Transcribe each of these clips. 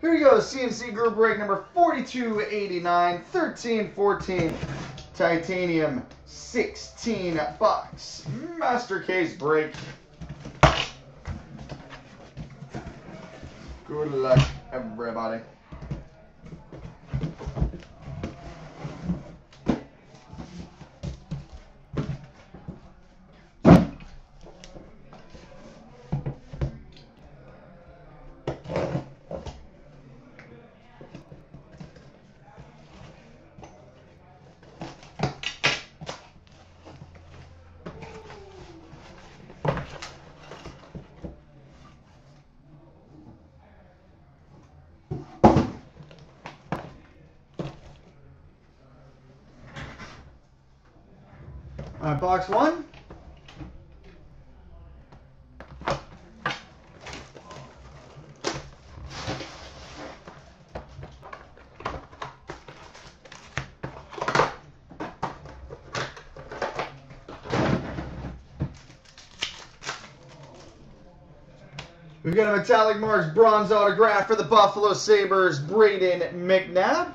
Here we go, CNC group break number 4289, 1314, titanium, 16 box, Master case break. Good luck, everybody. All right, box one. We've got a metallic marks bronze autograph for the Buffalo Sabres, Brayden McNabb.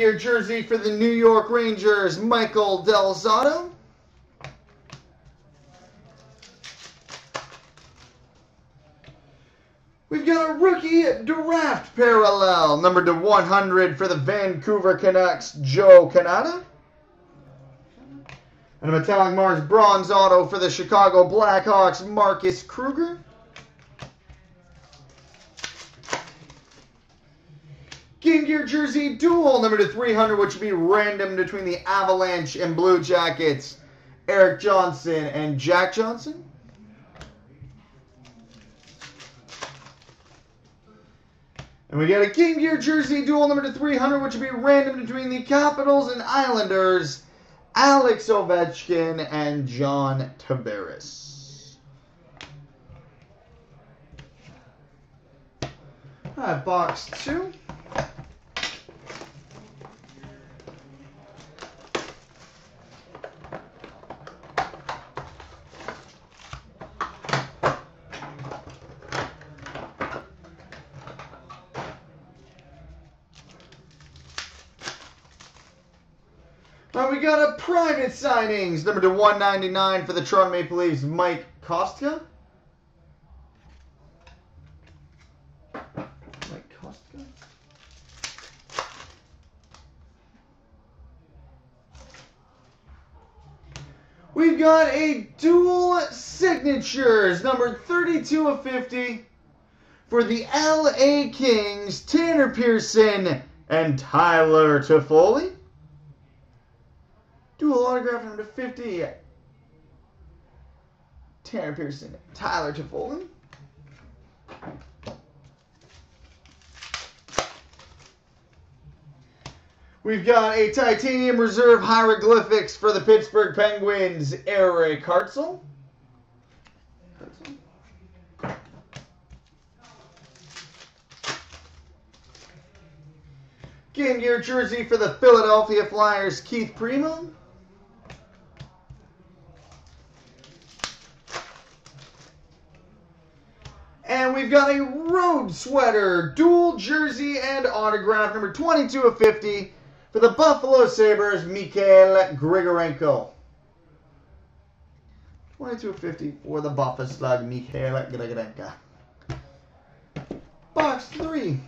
Gear jersey for the New York Rangers, Michael Del Zotto. We've got a rookie draft parallel, number to 100 for the Vancouver Canucks, Joe Cannata. And a metallic marks bronze auto for the Chicago Blackhawks, Marcus Kruger. Game Gear Jersey Dual, number to 300, which would be random between the Avalanche and Blue Jackets, Erik Johnson and Jack Johnson. And we got a Game Gear Jersey Dual, number to 300, which would be random between the Capitals and Islanders, Alex Ovechkin and John Tavares. All right, box two. Now we got a private signings, number to 199 for the Toronto Maple Leafs, Mike Kostka. Mike Kostka. We've got a dual signatures, number 32 of 50 for the LA Kings, Tanner Pearson and Tyler Toffoli. Dual autograph number 50. Tanner Pearson, Tyler Toffoli. We've got a titanium reserve hieroglyphics for the Pittsburgh Penguins, Eric Hartzell. Game gear jersey for the Philadelphia Flyers, Keith Primeau. And we've got a road sweater, dual jersey and autograph, number 22 of 50 for the Buffalo Sabres, Mikhail Grigorenko. 22 of 50 for the Buffalo Slug, Mikhail Grigorenko. Box 3.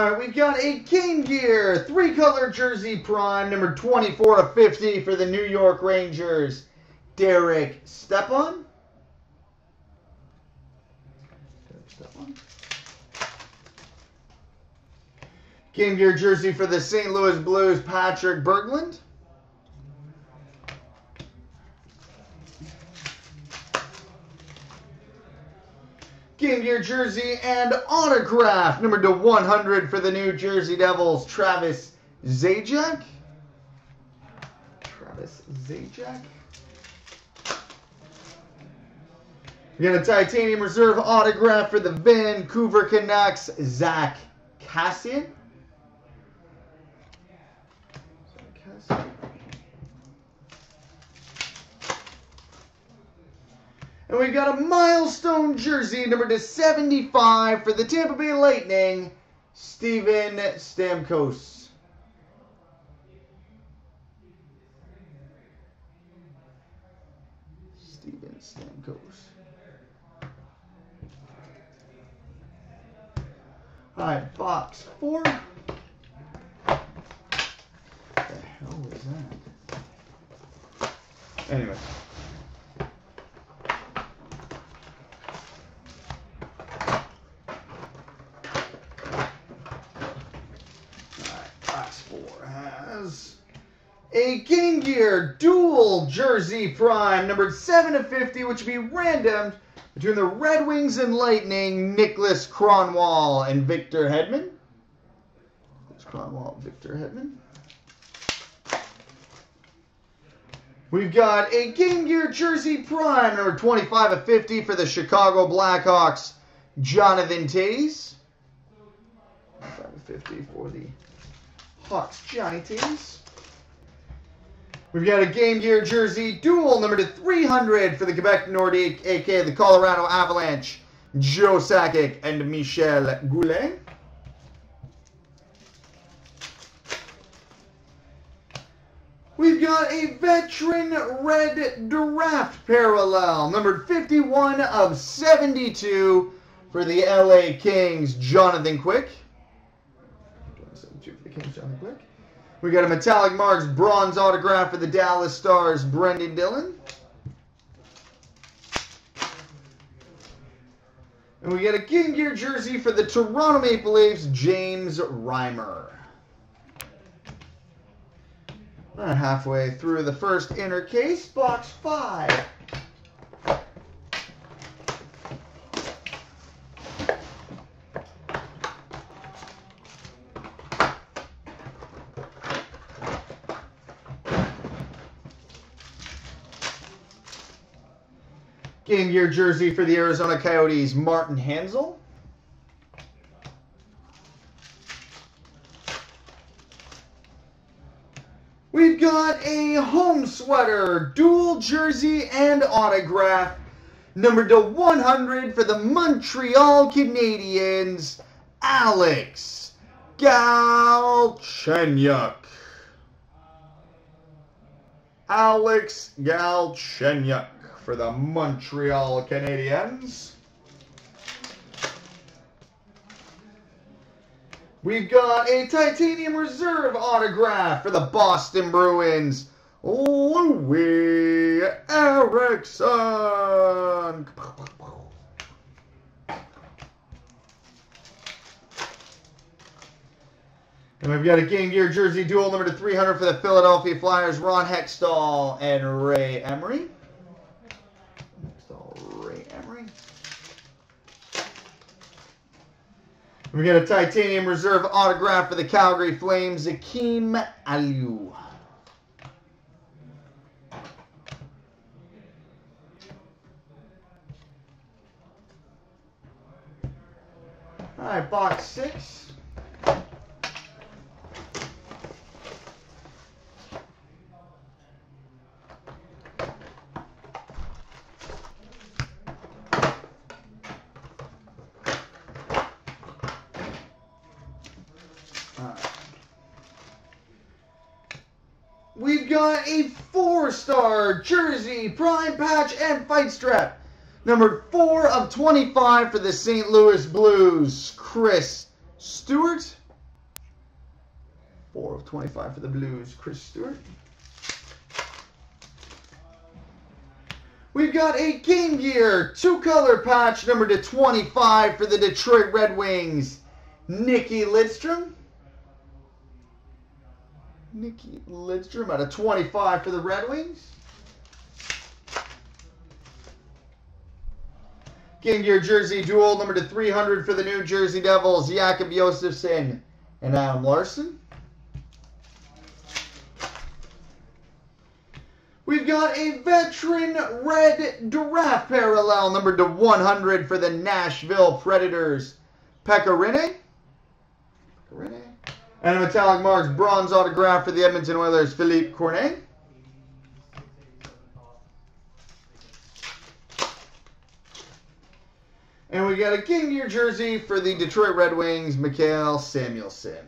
All right, we've got a Game Gear three color jersey prime, number 24 of 50 for the New York Rangers, Derek Stepan. Game Gear jersey for the St. Louis Blues, Patrick Berglund. Gear jersey and autograph, number to 100 for the New Jersey Devils, Travis Zajac. Travis Zajac. We got a titanium reserve autograph for the Vancouver Canucks, Zach Kassian. And we've got a milestone jersey, number to 75 for the Tampa Bay Lightning, Steven Stamkos. Steven Stamkos. All right, box four. What the hell is that? Anyway. a Game Gear dual jersey prime, numbered 7 of 50, which will be randomed between the Red Wings and Lightning, Niklas Kronwall and Victor Hedman. Niklas Kronwall, Victor Hedman. We've got a Game Gear Jersey Prime, number 25 of 50 for the Chicago Blackhawks, Jonathan Toews. 25 of 50 for the Hawks, Johnny Toews. We've got a Game Gear jersey dual number to 300 for the Quebec Nordique, aka the Colorado Avalanche, Joe Sakic and Michel Goulet. We've got a veteran red draft parallel, numbered 51 of 72 for the LA Kings, Jonathan Quick. 72 for the Kings, Jonathan Quick. We got a metallic marks bronze autograph for the Dallas Stars, Brendan Dillon. And we got a Game Gear jersey for the Toronto Maple Leafs, James Reimer. Right halfway through the first inner case, box five. Game Gear jersey for the Arizona Coyotes, Martin Hanzal. We've got a home sweater, dual jersey and autograph, number to 100 for the Montreal Canadiens, Alex Galchenyuk. Alex Galchenyuk for the Montreal Canadiens. We've got a titanium reserve autograph for the Boston Bruins, Loui Eriksson. And we've got a Game Gear jersey dual number to 300 for the Philadelphia Flyers, Ron Hextall and Ray Emery. We got a titanium reserve autograph for the Calgary Flames, Akim Aliu. All right, box six. Got a four-star jersey, prime patch, and fight strap. Number 4 of 25 for the St. Louis Blues, Chris Stewart. 4 of 25 for the Blues, Chris Stewart. We've got a Game Gear two-color patch number to 25 for the Detroit Red Wings, Nikki Lidstrom. Nikki Lidstrom out of 25 for the Red Wings. Game Gear Jersey Dual number to 300 for the New Jersey Devils, Jacob Josefson and Adam Larsson. We've got a veteran red draft parallel, number to 100 for the Nashville Predators, Pekka Rinne. And a metallic marks bronze autograph for the Edmonton Oilers, Philippe Cornet. And we got a Game Gear jersey for the Detroit Red Wings, Mikael Samuelsson.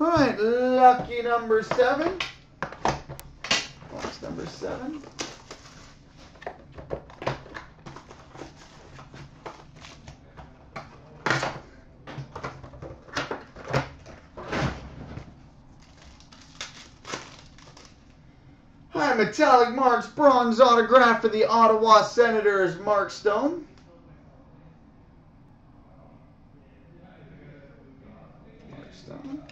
All right, lucky number seven. Box number seven. Hi, metallic marks, bronze autograph for the Ottawa Senators, Mark Stone. Mark Stone.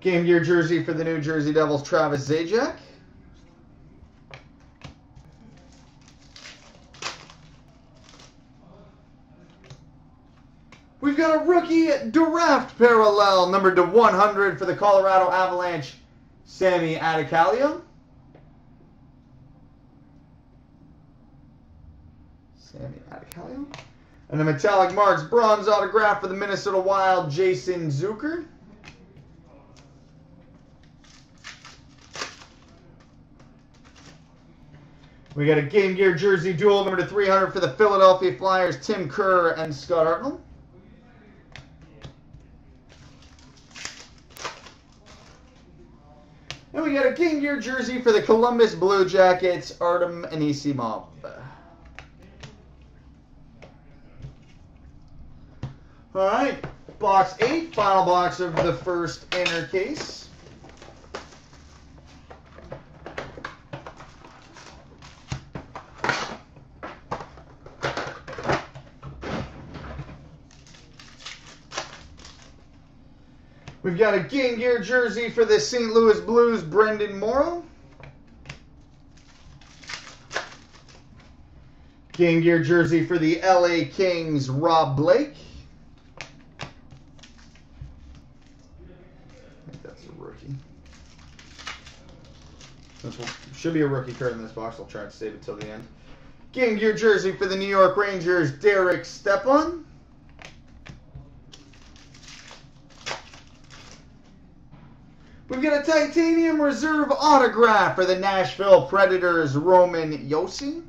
Game Gear jersey for the New Jersey Devils, Travis Zajac. We've got a rookie draft parallel, numbered to 100 for the Colorado Avalanche, Sami Aittokallio. Sami Aittokallio. And the metallic marks bronze autograph for the Minnesota Wild, Jason Zucker. We got a Game Gear jersey dual number to 300 for the Philadelphia Flyers, Tim Kerr and Scott Hartnell. And Gear jersey for the Columbus Blue Jackets, Artem Anisimov. All right, box eight, final box of the first inner case. We've got a Game Gear jersey for the St. Louis Blues, Brenden Morrow. Game Gear jersey for the LA Kings, Rob Blake. That's a rookie. This should be a rookie card in this box. I'll try and save it till the end. Game Gear jersey for the New York Rangers, Derek Stepan. Got a titanium reserve autograph for the Nashville Predators, Roman Josi.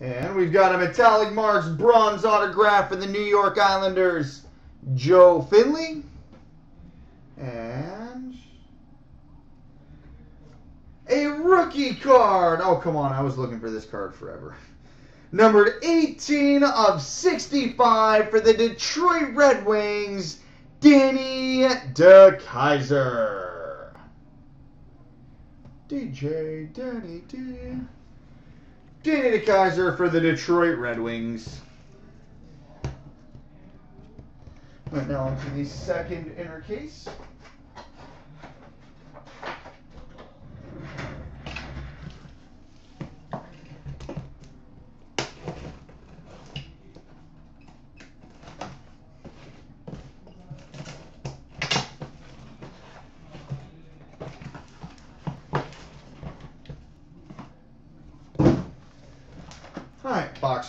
And we've got a metallic marks bronze autograph for the New York Islanders, Joe Finley. And a rookie card. Oh, come on. I was looking for this card forever numbered 18 of 65 for the Detroit Red Wings, Danny DeKeyser. DJ Danny D. Danny DeKeyser for the Detroit Red Wings. Right now onto the second inner case.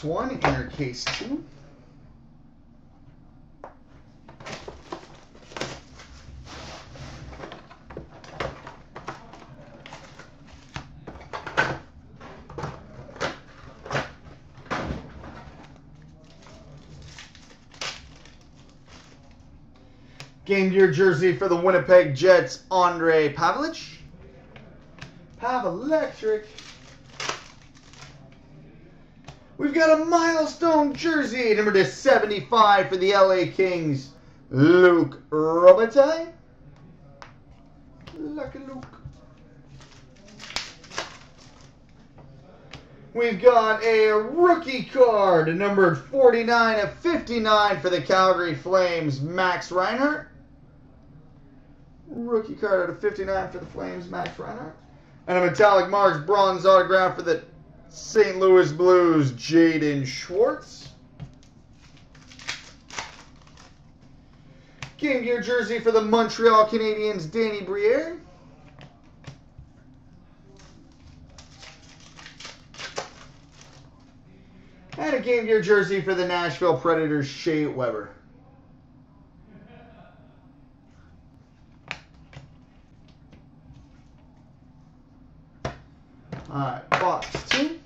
Box one, inner case two. Game Gear jersey for the Winnipeg Jets, Ondrej Pavelec. Pavelectric. We've got a milestone jersey, number to 75 for the LA Kings, Luc Robitaille. Lucky Luke. We've got a rookie card, numbered 49 of 59 for the Calgary Flames, Max Reinhart. Rookie card out of 59 for the Flames, Max Reinhart. And a metallic marks bronze autograph for the St. Louis Blues, Jaden Schwartz. Game Gear jersey for the Montreal Canadiens, Danny Briere. And a Game Gear jersey for the Nashville Predators, Shea Weber. Alright, box two.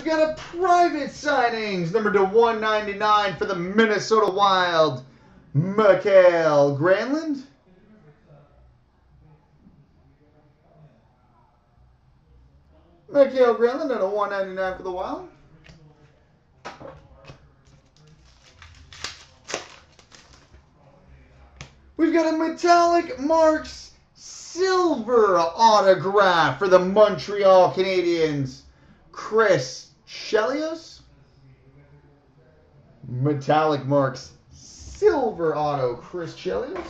We've got a private signings, number to 199 for the Minnesota Wild, Mikael Granlund. Mikael Granlund at a 199 for the Wild. We've got a metallic marks silver autograph for the Montreal Canadiens. Chris Chelios. Metallic marks silver auto Chris Chelios.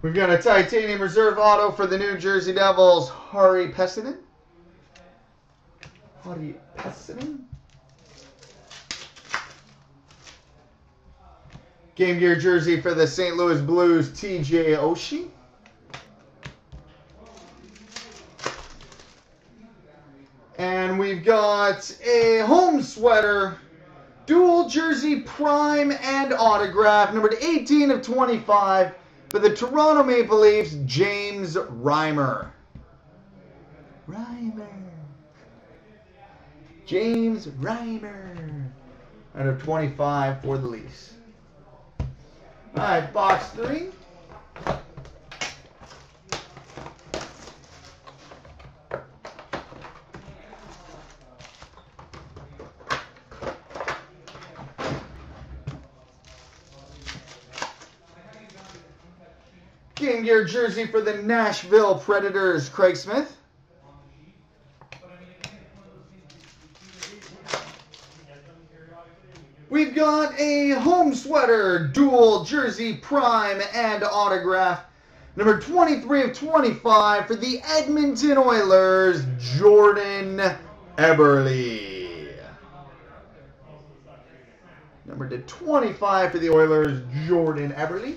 We've got a titanium reserve auto for the New Jersey Devils, Harri Pesonen. Harri Pesonen. Game Gear jersey for the St. Louis Blues, TJ Oshie. And we've got a home sweater, dual jersey prime and autograph, numbered 18 of 25 for the Toronto Maple Leafs, James Reimer. Reimer. James Reimer. Out of 25 for the Leafs. All right, box three. Game Gear jersey for the Nashville Predators, Craig Smith. We've got a home sweater, dual jersey, prime, and autograph. Number 23 of 25 for the Edmonton Oilers, Jordan Eberle. Number to 25 for the Oilers, Jordan Eberle.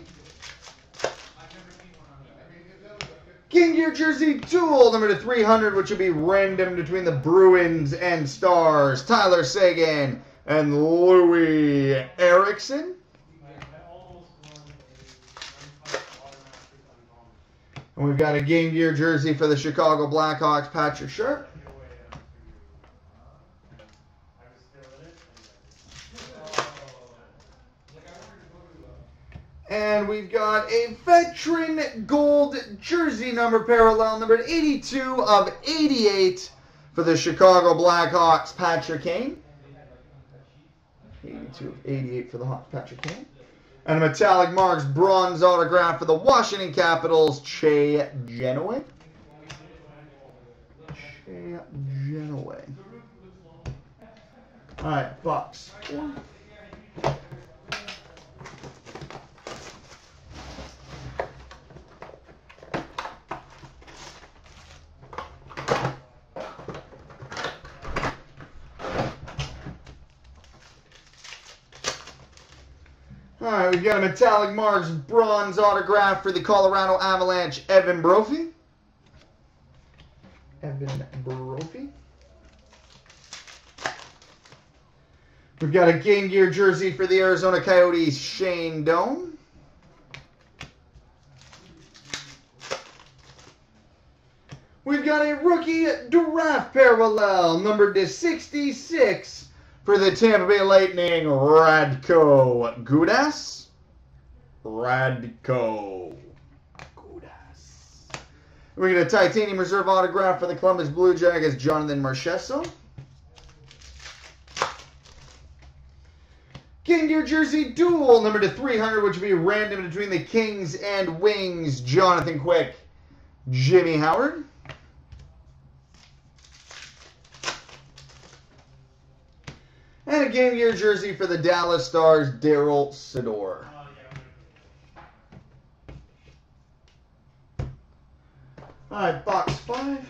Gear Jersey Dual, number to 300, which will be random between the Bruins and Stars. Tyler Seguin and Loui Eriksson. And we've got a Game Gear jersey for the Chicago Blackhawks, Patrick Sharp. And we've got a veteran gold jersey number parallel, number 82 of 88 for the Chicago Blackhawks, Patrick Kane. 82 of 88 for the Hawks, Patrick Kane. And a metallic marks bronze autograph for the Washington Capitals, Chay Genoway. Chay Genoway. All right, box. All right, we've got a metallic marks bronze autograph for the Colorado Avalanche, Evan Brophey. Evan Brophey. We've got a Game Gear jersey for the Arizona Coyotes, Shane Doan. We've got a rookie draft parallel, numbered to 66 for the Tampa Bay Lightning, Radko Gudas. Radko Gudas. We get a titanium reserve autograph for the Columbus Blue Jackets, Jonathan Marchessault. Game Gear Jersey Dual, number to 300, which will be random between the Kings and Wings, Jonathan Quick, Jimmy Howard. A Game Gear jersey for the Dallas Stars, Darryl Sydor. All right, box five.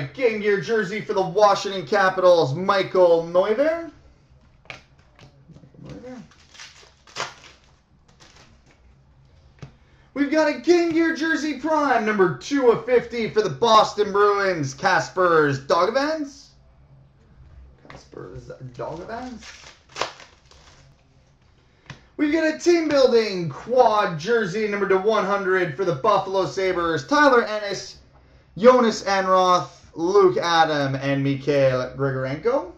Right, Game Gear jersey for the Washington Capitals, Michael Neuvirth. We've got a Game Gear jersey prime, number 2 of 50 for the Boston Bruins, Kaspars Daugavins. Kaspars Daugavins. We've got a team building quad jersey, number to 100 for the Buffalo Sabres, Tyler Ennis. Jonas Enroth, Luke Adam, and Mikhail Grigorenko.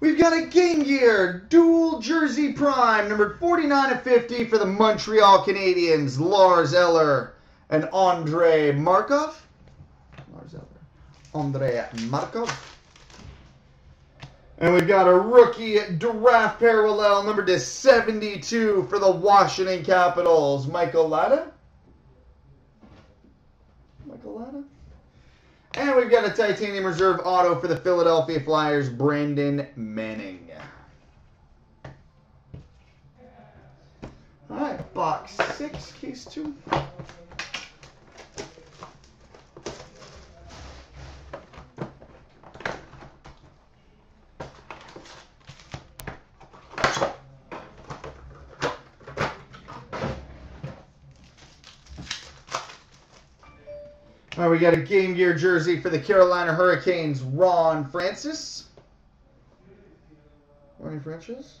We've got a Game Gear dual jersey prime, numbered 49 of 50 for the Montreal Canadiens, Lars Eller and Andrei Markov. Lars Eller. Andrei Markov. And we've got a rookie draft parallel number to 72 for the Washington Capitals, Michael Latta. Michael Latta. And we've got a titanium reserve auto for the Philadelphia Flyers, Brandon Manning. All right, box six, case two. We got a Game Gear jersey for the Carolina Hurricanes, Ron Francis. Ronnie Francis.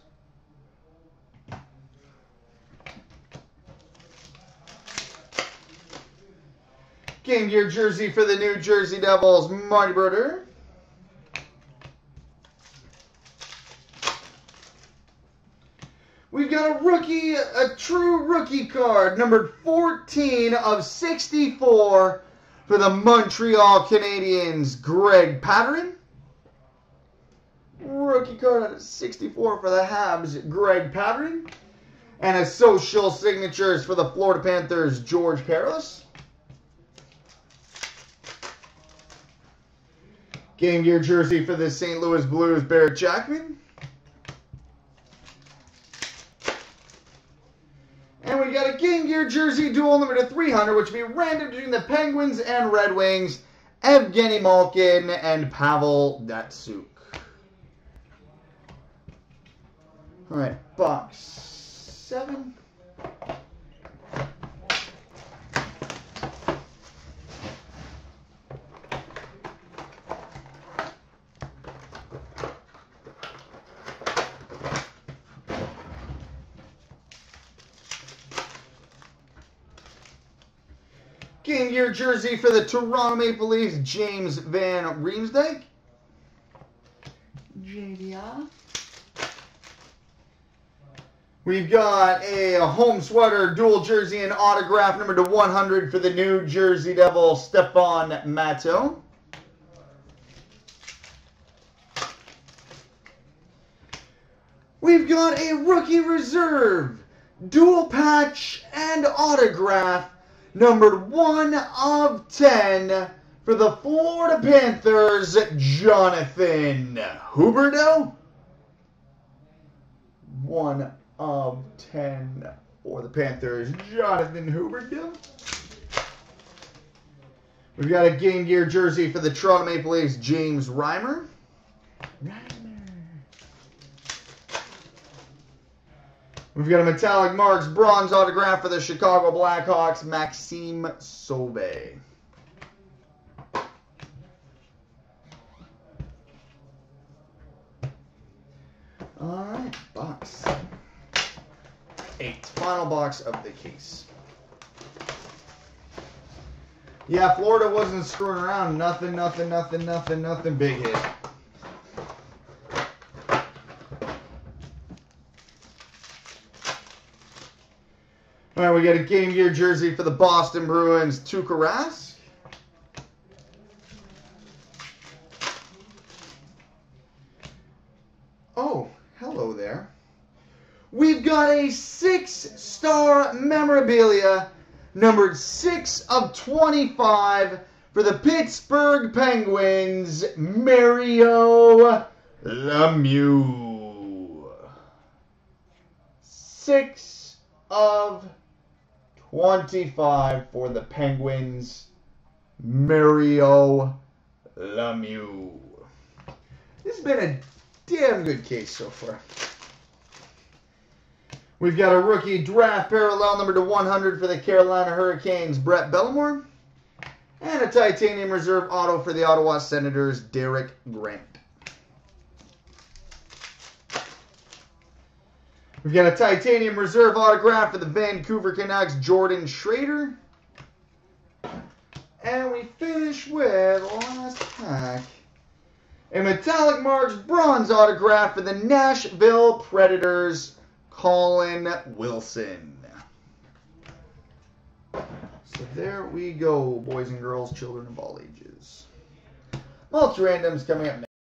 Game Gear jersey for the New Jersey Devils, Marty Brodeur. We've got a rookie, a true rookie card, numbered 14 of 64 for the Montreal Canadiens, Greg Pateryn. Rookie card out of 64 for the Habs, Greg Pateryn. And a social signatures for the Florida Panthers, George Parros. Game Gear jersey for the St. Louis Blues, Barrett Jackman. And we got a Game Gear jersey dual number to 300, which will be random between the Penguins and Red Wings, Evgeny Malkin and Pavel Datsyuk. All right, box seven. Gear jersey for the Toronto Maple Leafs, James Van Riemsdyk. JVR. We've got a home sweater, dual jersey, and autograph number to 100 for the New Jersey Devil, Stefan Matteau. We've got a rookie reserve, dual patch, and autograph numbered 1 of 10 for the Florida Panthers, Jonathan Huberdeau. 1 of 10 for the Panthers, Jonathan Huberdeau. We've got a Game Gear jersey for the Toronto Maple Leafs, James Reimer. Reimer. We've got a metallic marks bronze autograph for the Chicago Blackhawks, Maxime Sauve. All right, box eight, final box of the case. Yeah, Florida wasn't screwing around. Nothing, nothing, nothing, nothing, nothing big hit. All right, we got a Game Gear jersey for the Boston Bruins, Tuukka Rask. Oh, hello there. We've got a six-star memorabilia, numbered 6 of 25 for the Pittsburgh Penguins, Mario Lemieux. 6 of 25 for the Penguins, Mario Lemieux. This has been a damn good case so far. We've got a rookie draft parallel number to 100 for the Carolina Hurricanes, Brett Bellemore. And a titanium reserve auto for the Ottawa Senators, Derek Grant. We've got a titanium reserve autograph for the Vancouver Canucks, Jordan Schroeder. And we finish with last pack. A metallic marks bronze autograph for the Nashville Predators, Colin Wilson. So there we go, boys and girls, children of all ages. Multi randoms coming up next.